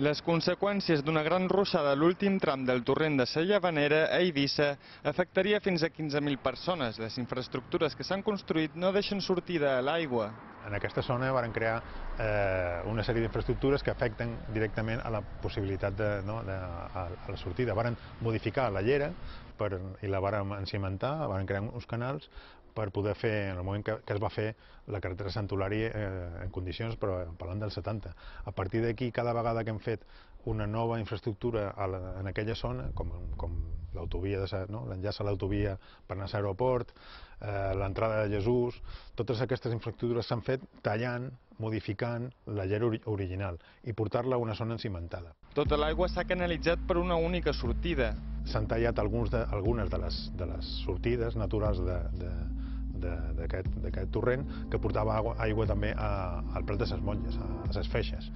Les conseqüències d'una gran ruixada a l'últim tram del torrent de la Llavanera a Eivissa afectaria fins a 15.000 persones. Les infraestructures que s'han construït no deixen sortida a l'aigua. En aquesta zona varen crear eh, una sèrie d'infraestructures que afecten directament a la possibilitat de, no, de, a, a la sortida. Varen modificar la llera per, i la varen encimentar, varen crear uns canals per poder fer, en el moment que, que es va fer la carretera Sant Hilari eh, en condicions, però parlant dels 70. A partir d'aquí, cada vegada que hem fet una nova infraestructura a la, en aquella zona, com, com l'autovia, no? l'enllaç a l'autovia per anar a l'aeroport, eh, l'entrada de Jesús, totes aquestes infraestructures s'han fet tallant, modificant la llera ori original i portar-la a una zona encimentada. Tota l'aigua s'ha canalitzat per una única sortida. S'han tallat alguns de, algunes de les, de les sortides naturals de, de, d'aquest torrent que portava aigua, aigua també a, al Prat de ses Monges, a, a ses feixes.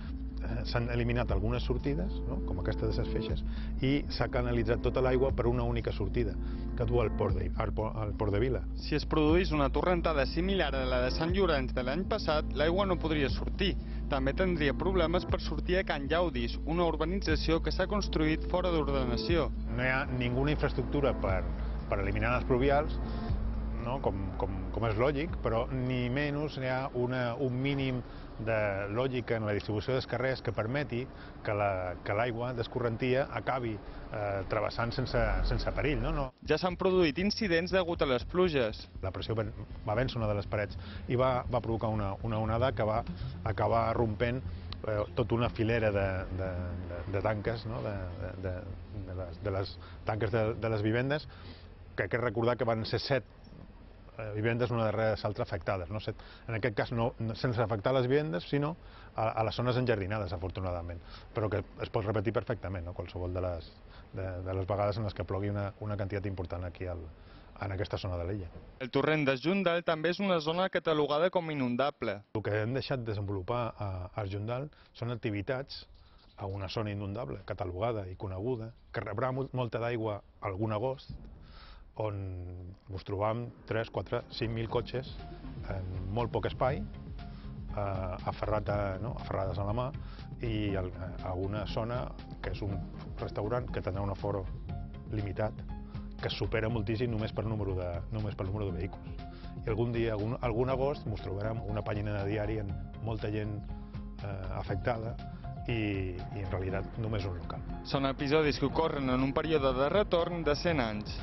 Eh, s'han eliminat algunes sortides, no? com aquesta de ses feixes, i s'ha canalitzat tota l'aigua per una única sortida, que du al port, de, al, al port de Vila. Si es produís una torrentada similar a la de Sant Llorenç de l'any passat, l'aigua no podria sortir. També tindria problemes per sortir a Can Llaudis, una urbanització que s'ha construït fora d'ordenació. No hi ha ninguna infraestructura per, per eliminar les pluvials, no? com, com, com és lògic, però ni menys hi ha una, un mínim de lògica en la distribució dels carrers que permeti que l'aigua la, d'escorrentia acabi eh, travessant sense, sense perill. No? No. Ja s'han produït incidents degut a les pluges. La pressió va vèncer una de les parets i va, va provocar una, una onada que va acabar rompent eh, tota una filera de, de, de, de tanques, no? de, de, de, les, de les tanques de, de les vivendes, que hay que recordar que van ser set eh, vivendes una darrere l'altra afectades. No? En aquest cas, no, sense afectar les vivendes, sinó a, a les zones enjardinades, afortunadament, però que es pot repetir perfectament, no? qualsevol de les, de, de les vegades en les que plogui una, una quantitat important aquí al, en aquesta zona de l'illa. El torrent de Jundal també és una zona catalogada com inundable. El que hem deixat de desenvolupar a, a Jundal són activitats a una zona inundable, catalogada i coneguda, que rebrà molta d'aigua algun agost, on ens trobam 3, 4, 5.000 cotxes en molt poc espai, eh, aferrat a, no, aferrades a la mà, i el, a una zona que és un restaurant que tindrà un aforo limitat, que supera moltíssim només per número de, només per número de vehicles. I algun dia, algun, algun agost, ens trobarem una pàgina de diari amb molta gent eh, afectada i, i en realitat només un local. Són episodis que ocorren en un període de retorn de 100 anys.